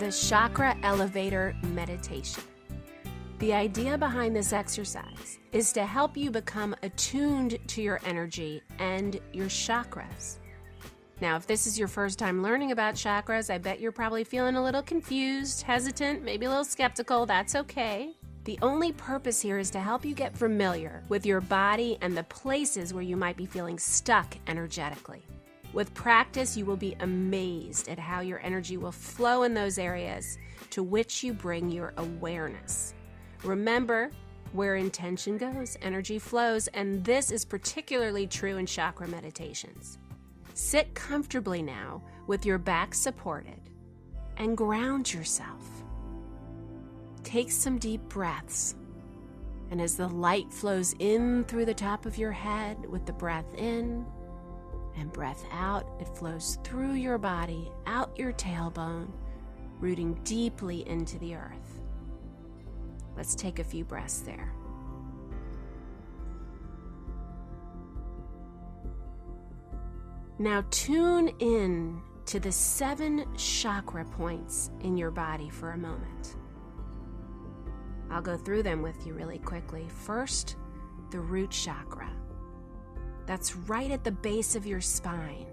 the Chakra Elevator Meditation. The idea behind this exercise is to help you become attuned to your energy and your chakras. Now, if this is your first time learning about chakras, I bet you're probably feeling a little confused, hesitant, maybe a little skeptical. That's okay. The only purpose here is to help you get familiar with your body and the places where you might be feeling stuck energetically. With practice, you will be amazed at how your energy will flow in those areas to which you bring your awareness. Remember, where intention goes, energy flows, and this is particularly true in chakra meditations. Sit comfortably now with your back supported and ground yourself. Take some deep breaths. And as the light flows in through the top of your head with the breath in and breath out, it flows through your body, out your tailbone, rooting deeply into the earth. Let's take a few breaths there. Now tune in to the seven chakra points in your body for a moment. I'll go through them with you really quickly. First, the root chakra. That's right at the base of your spine.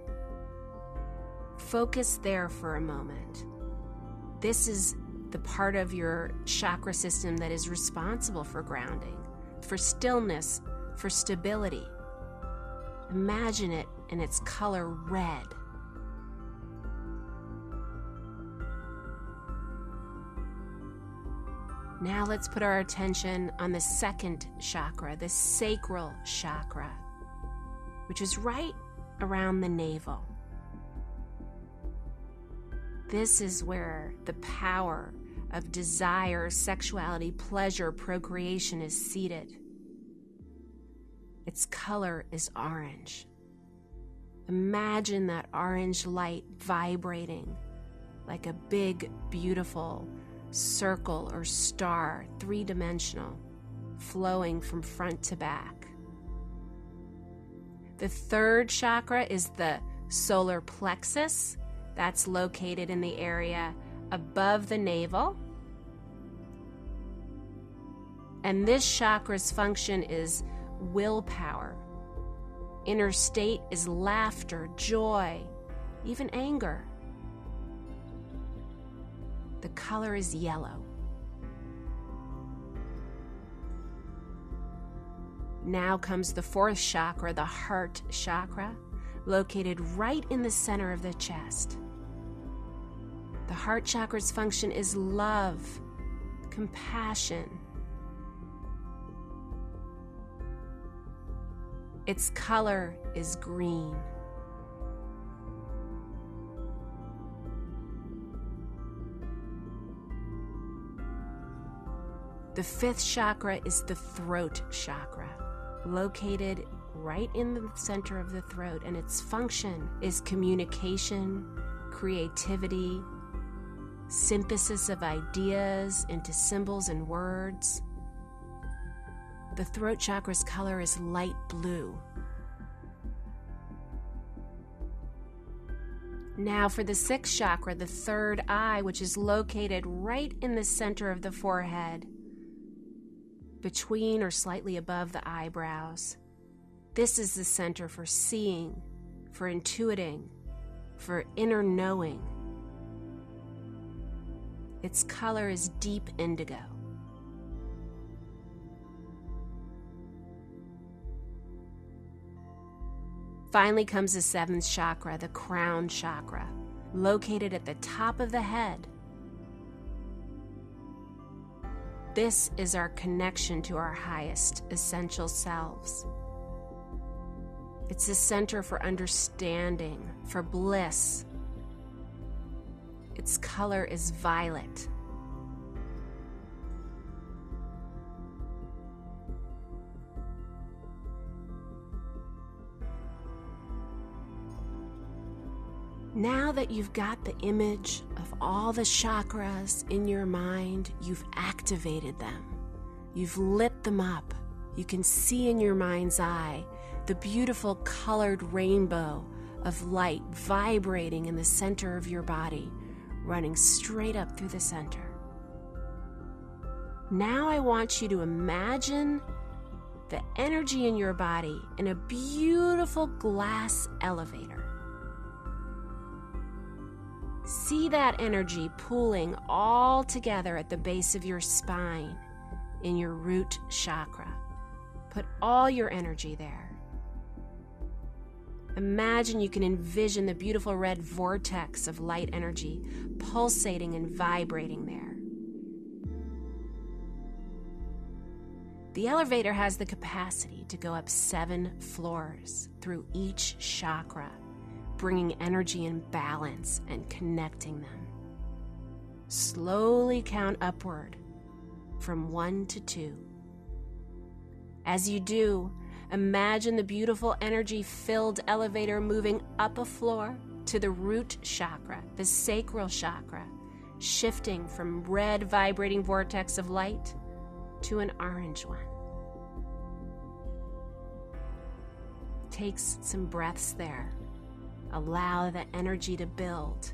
Focus there for a moment. This is the part of your chakra system that is responsible for grounding, for stillness, for stability. Imagine it in its color red. Now let's put our attention on the second chakra, the sacral chakra, which is right around the navel. This is where the power of desire, sexuality, pleasure, procreation is seated. Its color is orange. Imagine that orange light vibrating like a big, beautiful circle or star, three dimensional, flowing from front to back. The third chakra is the solar plexus, that's located in the area above the navel. And this chakra's function is willpower. Inner state is laughter, joy, even anger. The color is yellow. Now comes the fourth chakra, the heart chakra, located right in the center of the chest. The heart chakra's function is love, compassion. Its color is green. The fifth chakra is the throat chakra, located right in the center of the throat, and its function is communication, creativity, synthesis of ideas into symbols and words. The throat chakra's color is light blue. Now, for the sixth chakra, the third eye, which is located right in the center of the forehead, between or slightly above the eyebrows. This is the center for seeing, for intuiting, for inner knowing. Its color is deep indigo. Finally comes the seventh chakra, the crown chakra, located at the top of the head. This is our connection to our highest essential selves. It's a center for understanding, for bliss, its color is violet. Now that you've got the image of all the chakras in your mind, you've activated them. You've lit them up. You can see in your mind's eye the beautiful colored rainbow of light vibrating in the center of your body, running straight up through the center. Now I want you to imagine the energy in your body in a beautiful glass elevator. See that energy pooling all together at the base of your spine in your root chakra. Put all your energy there. Imagine you can envision the beautiful red vortex of light energy pulsating and vibrating there. The elevator has the capacity to go up seven floors through each chakra, bringing energy and balance and connecting them. Slowly count upward from one to two. As you do, imagine the beautiful energy filled elevator moving up a floor to the root chakra, the sacral chakra, shifting from red vibrating vortex of light to an orange one. Takes some breaths there. Allow the energy to build.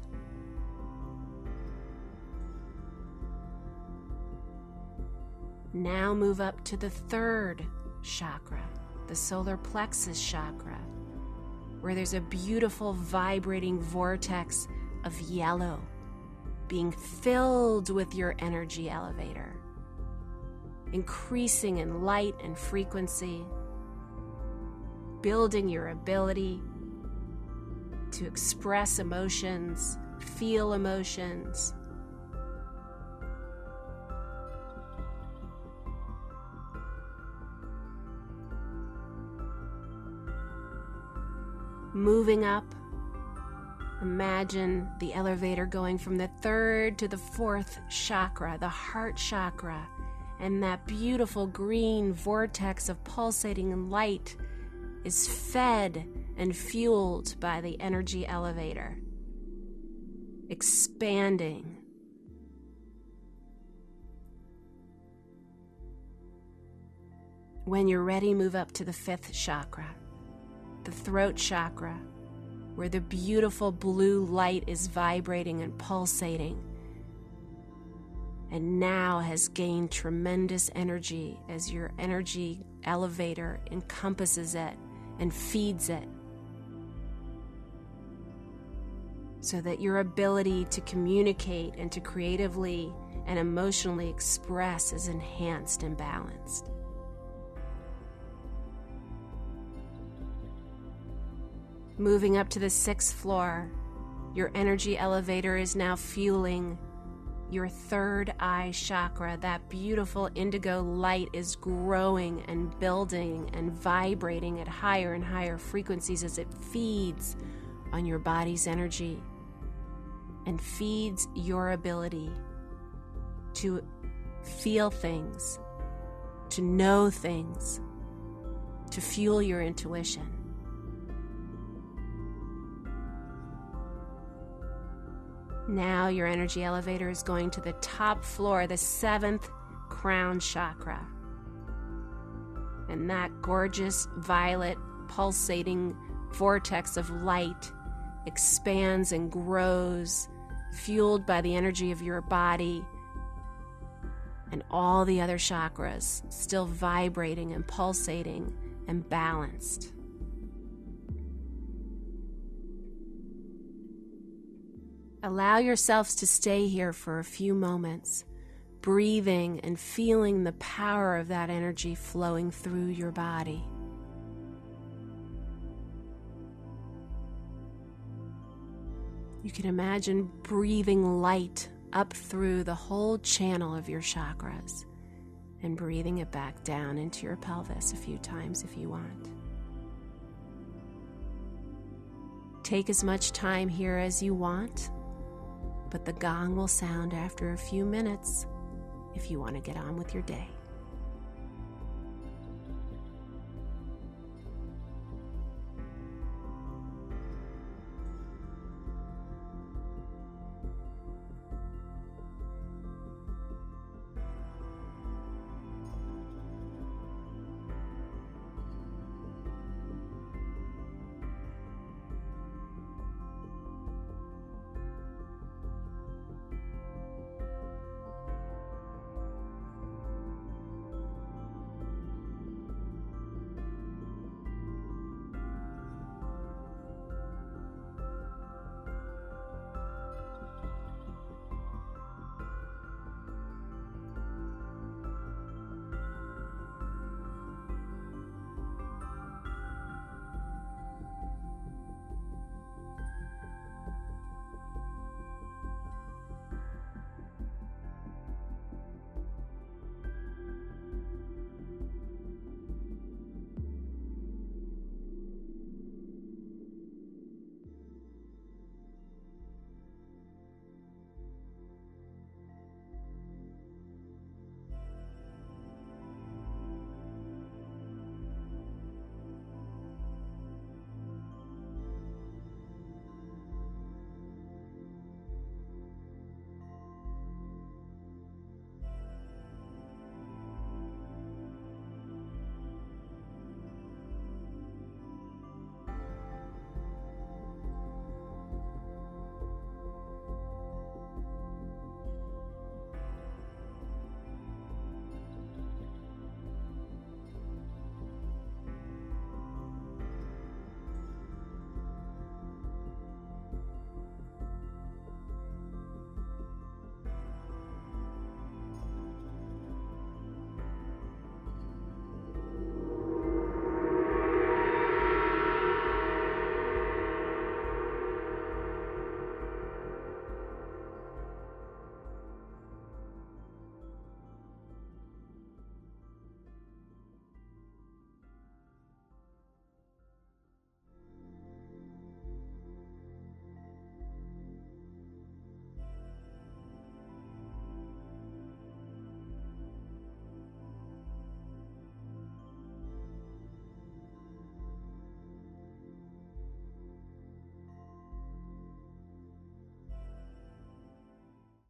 Now move up to the third chakra, the solar plexus chakra, where there's a beautiful vibrating vortex of yellow being filled with your energy elevator, increasing in light and frequency, building your ability to express emotions, feel emotions. Moving up Imagine the elevator going from the third to the fourth chakra, the heart chakra, and that beautiful green vortex of pulsating light is fed and fueled by the energy elevator, expanding. When you're ready, move up to the fifth chakra, the throat chakra where the beautiful blue light is vibrating and pulsating, and now has gained tremendous energy as your energy elevator encompasses it and feeds it. So that your ability to communicate and to creatively and emotionally express is enhanced and balanced. Moving up to the sixth floor, your energy elevator is now fueling your third eye chakra. That beautiful indigo light is growing and building and vibrating at higher and higher frequencies as it feeds on your body's energy and feeds your ability to feel things, to know things, to fuel your intuition. Now your energy elevator is going to the top floor, the seventh crown chakra. And that gorgeous violet pulsating vortex of light expands and grows, fueled by the energy of your body and all the other chakras, still vibrating and pulsating and balanced. Allow yourselves to stay here for a few moments, breathing and feeling the power of that energy flowing through your body. You can imagine breathing light up through the whole channel of your chakras and breathing it back down into your pelvis a few times if you want. Take as much time here as you want but the gong will sound after a few minutes if you want to get on with your day.